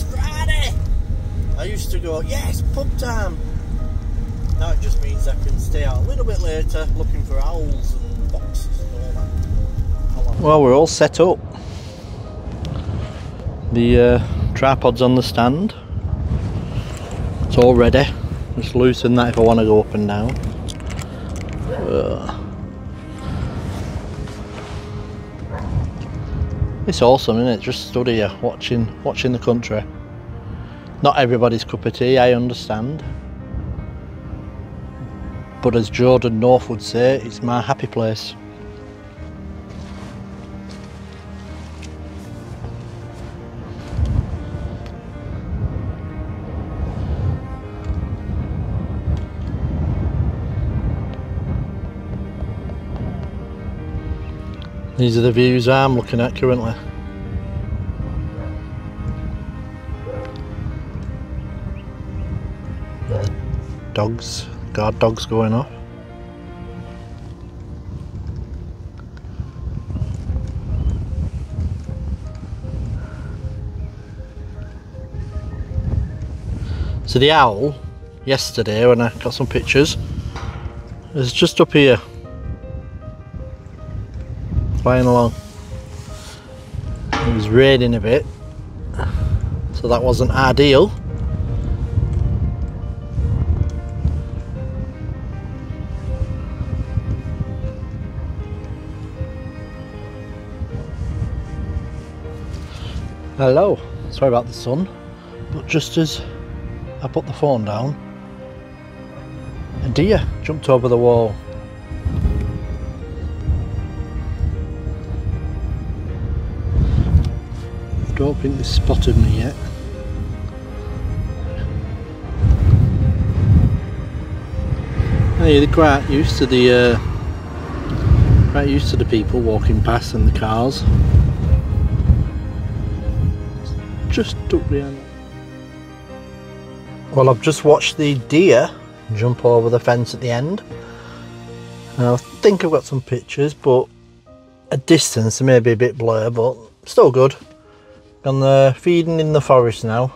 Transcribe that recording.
it's Friday. I used to go, yes, pub time. Now it just means I can stay out a little bit later looking for owls and foxes and all that. Well, we're all set up. The uh, tripod's on the stand. It's all ready. Just loosen that if I want to go up and down. Uh. It's awesome, isn't it? Just stood here watching watching the country. Not everybody's cup of tea, I understand. But as Jordan North would say, it's my happy place. These are the views I'm looking at currently. Dogs, guard dogs going off. So the owl, yesterday when I got some pictures, is just up here flying along. It was raining a bit, so that wasn't ideal. Hello, sorry about the sun, but just as I put the phone down, a deer jumped over the wall don't think they've spotted me yet. Hey, they're quite used to the uh, quite used to the people walking past and the cars. Just up behind. Well, I've just watched the deer jump over the fence at the end. I think I've got some pictures, but a distance they may be a bit blur, but still good. And they're feeding in the forest now.